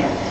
him.